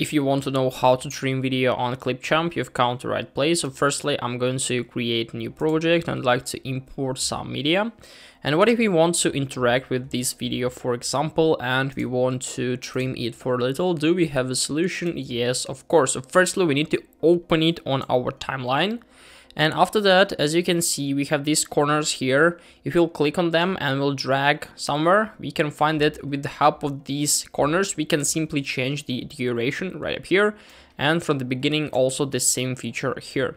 If you want to know how to trim video on Clipchamp, you've come to the right place. So firstly, I'm going to create a new project and like to import some media. And what if we want to interact with this video, for example, and we want to trim it for a little? Do we have a solution? Yes, of course. So firstly, we need to open it on our timeline. And after that, as you can see, we have these corners here. If you'll click on them and we'll drag somewhere, we can find it with the help of these corners, we can simply change the duration right up here. And from the beginning, also the same feature here.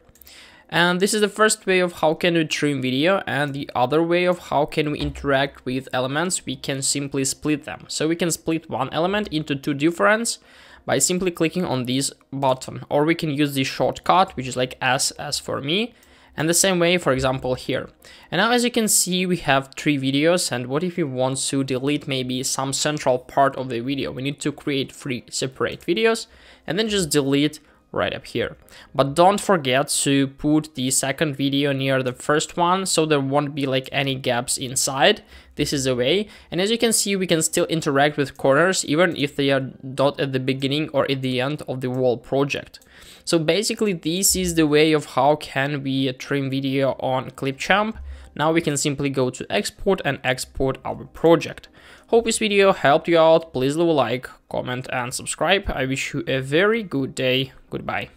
And this is the first way of how can we trim video and the other way of how can we interact with elements, we can simply split them. So we can split one element into two different by simply clicking on this button. Or we can use this shortcut which is like S as for me and the same way for example here. And now as you can see we have three videos and what if we want to delete maybe some central part of the video? We need to create three separate videos and then just delete right up here. But don't forget to put the second video near the first one so there won't be like any gaps inside. This is the way. And as you can see, we can still interact with corners even if they are not at the beginning or at the end of the whole project. So basically this is the way of how can we trim video on Clipchamp. Now we can simply go to export and export our project. Hope this video helped you out. Please leave a like, comment and subscribe. I wish you a very good day. Goodbye.